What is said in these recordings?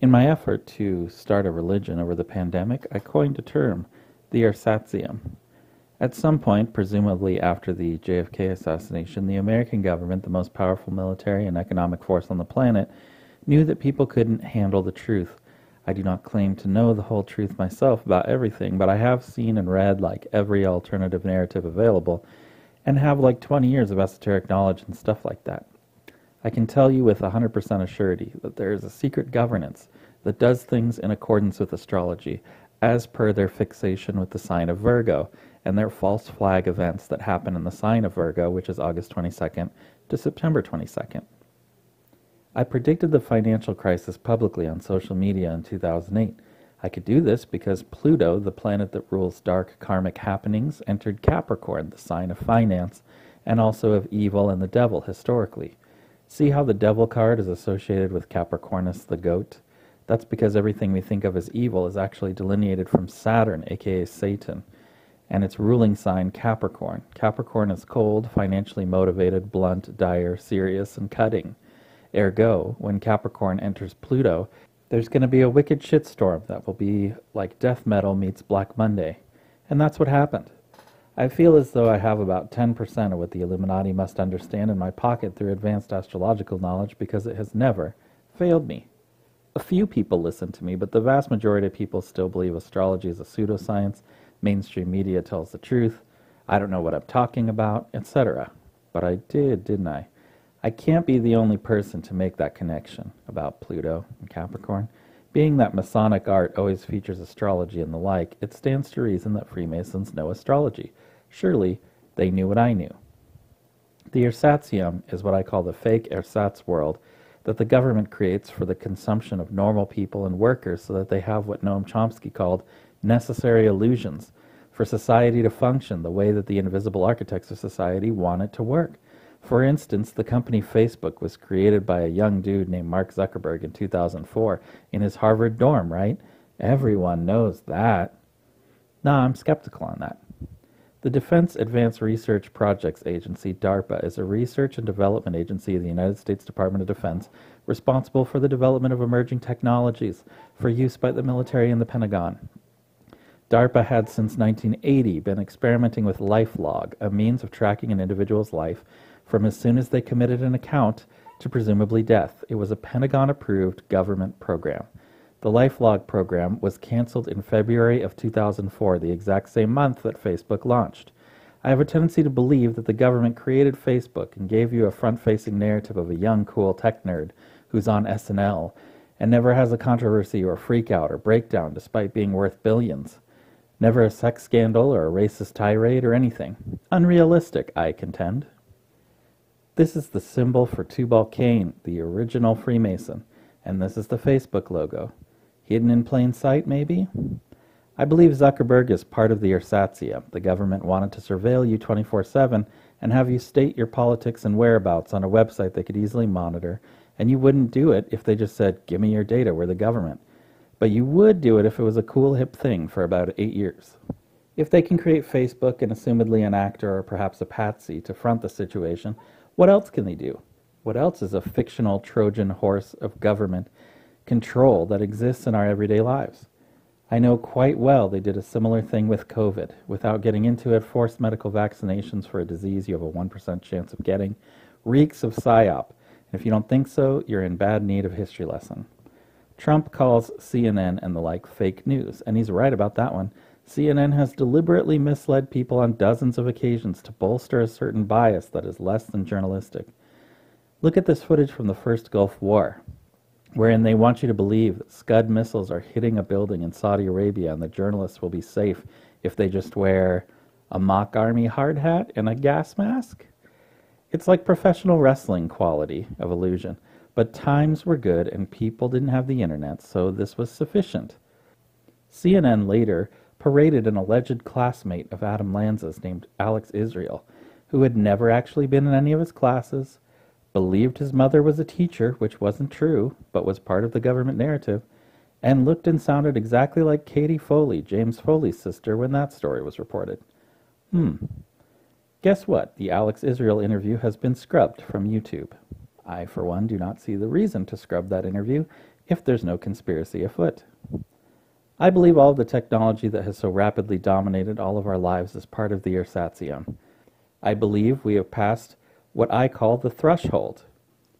In my effort to start a religion over the pandemic, I coined a term, the ersatzium. At some point, presumably after the JFK assassination, the American government, the most powerful military and economic force on the planet, knew that people couldn't handle the truth. I do not claim to know the whole truth myself about everything, but I have seen and read like every alternative narrative available, and have like 20 years of esoteric knowledge and stuff like that. I can tell you with 100% assurity that there is a secret governance that does things in accordance with astrology, as per their fixation with the sign of Virgo and their false flag events that happen in the sign of Virgo, which is August 22nd to September 22nd. I predicted the financial crisis publicly on social media in 2008. I could do this because Pluto, the planet that rules dark karmic happenings, entered Capricorn, the sign of finance, and also of evil and the devil historically. See how the devil card is associated with Capricornus the goat? That's because everything we think of as evil is actually delineated from Saturn, aka Satan, and its ruling sign Capricorn. Capricorn is cold, financially motivated, blunt, dire, serious, and cutting. Ergo, when Capricorn enters Pluto, there's going to be a wicked shitstorm that will be like death metal meets Black Monday. And that's what happened. I feel as though I have about 10% of what the Illuminati must understand in my pocket through advanced astrological knowledge because it has never failed me. A few people listen to me, but the vast majority of people still believe astrology is a pseudoscience, mainstream media tells the truth, I don't know what I'm talking about, etc. But I did, didn't I? I can't be the only person to make that connection about Pluto and Capricorn. Being that Masonic art always features astrology and the like, it stands to reason that Freemasons know astrology. Surely they knew what I knew. The ersatzium is what I call the fake ersatz world that the government creates for the consumption of normal people and workers so that they have what Noam Chomsky called necessary illusions for society to function the way that the invisible architects of society want it to work. For instance, the company Facebook was created by a young dude named Mark Zuckerberg in 2004 in his Harvard dorm, right? Everyone knows that. Nah, I'm skeptical on that. The Defense Advanced Research Projects Agency, DARPA, is a research and development agency of the United States Department of Defense responsible for the development of emerging technologies for use by the military and the Pentagon. DARPA had since 1980 been experimenting with LifeLog, a means of tracking an individual's life from as soon as they committed an account to presumably death. It was a Pentagon approved government program. The LifeLog program was canceled in February of 2004, the exact same month that Facebook launched. I have a tendency to believe that the government created Facebook and gave you a front facing narrative of a young, cool tech nerd who's on SNL and never has a controversy or freakout or breakdown despite being worth billions. Never a sex scandal or a racist tirade or anything. Unrealistic, I contend. This is the symbol for Tubal Cain, the original Freemason, and this is the Facebook logo. Hidden in plain sight, maybe? I believe Zuckerberg is part of the ersatzium. The government wanted to surveil you 24 7 and have you state your politics and whereabouts on a website they could easily monitor, and you wouldn't do it if they just said, Give me your data, we're the government. But you would do it if it was a cool, hip thing for about eight years. If they can create Facebook and assumedly an actor or perhaps a patsy to front the situation, what else can they do? What else is a fictional Trojan horse of government control that exists in our everyday lives? I know quite well they did a similar thing with COVID. Without getting into it, forced medical vaccinations for a disease you have a 1% chance of getting reeks of PSYOP. And if you don't think so, you're in bad need of history lesson. Trump calls CNN and the like fake news, and he's right about that one. CNN has deliberately misled people on dozens of occasions to bolster a certain bias that is less than journalistic. Look at this footage from the first Gulf War, wherein they want you to believe that Scud missiles are hitting a building in Saudi Arabia and the journalists will be safe if they just wear a mock army hard hat and a gas mask. It's like professional wrestling quality of illusion. But times were good and people didn't have the internet, so this was sufficient. CNN later paraded an alleged classmate of Adam Lanza's named Alex Israel, who had never actually been in any of his classes, believed his mother was a teacher, which wasn't true, but was part of the government narrative, and looked and sounded exactly like Katie Foley, James Foley's sister, when that story was reported. Hmm. Guess what? The Alex Israel interview has been scrubbed from YouTube. I, for one, do not see the reason to scrub that interview if there's no conspiracy afoot. I believe all of the technology that has so rapidly dominated all of our lives is part of the ersatzium. I believe we have passed what I call the threshold,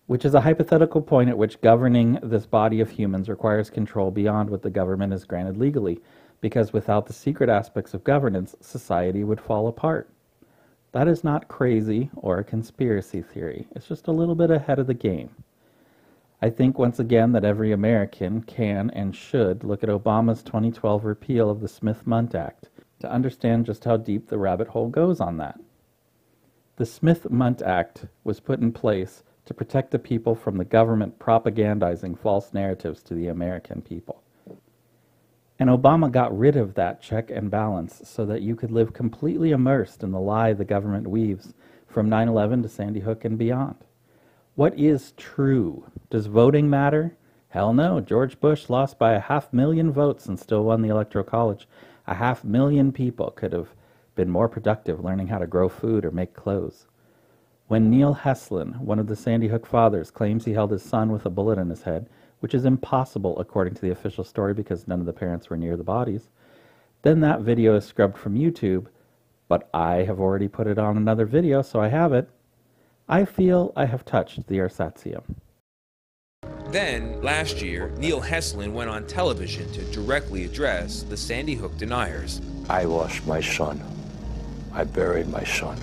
which is a hypothetical point at which governing this body of humans requires control beyond what the government is granted legally, because without the secret aspects of governance, society would fall apart. That is not crazy or a conspiracy theory. It's just a little bit ahead of the game. I think once again that every American can and should look at Obama's 2012 repeal of the Smith Mundt Act to understand just how deep the rabbit hole goes on that. The Smith Mundt Act was put in place to protect the people from the government propagandizing false narratives to the American people. And Obama got rid of that check and balance so that you could live completely immersed in the lie the government weaves from 9 11 to Sandy Hook and beyond. What is true? Does voting matter? Hell no. George Bush lost by a half million votes and still won the Electoral College. A half million people could have been more productive learning how to grow food or make clothes. When Neil Heslin, one of the Sandy Hook fathers, claims he held his son with a bullet in his head, which is impossible according to the official story because none of the parents were near the bodies. Then that video is scrubbed from YouTube, but I have already put it on another video, so I have it. I feel I have touched the ersatzium. Then, last year, Neil Heslin went on television to directly address the Sandy Hook deniers. I lost my son. I buried my son.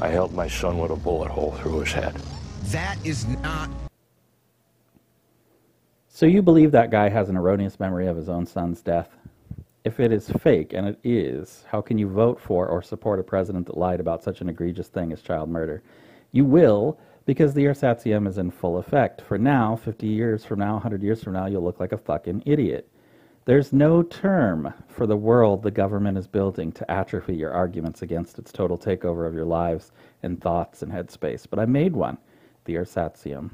I held my son with a bullet hole through his head. That is not so you believe that guy has an erroneous memory of his own son's death? If it is fake, and it is, how can you vote for or support a president that lied about such an egregious thing as child murder? You will, because the ersatzium is in full effect. For now, 50 years from now, 100 years from now, you'll look like a fucking idiot. There's no term for the world the government is building to atrophy your arguments against its total takeover of your lives and thoughts and headspace, but I made one the ersatzium.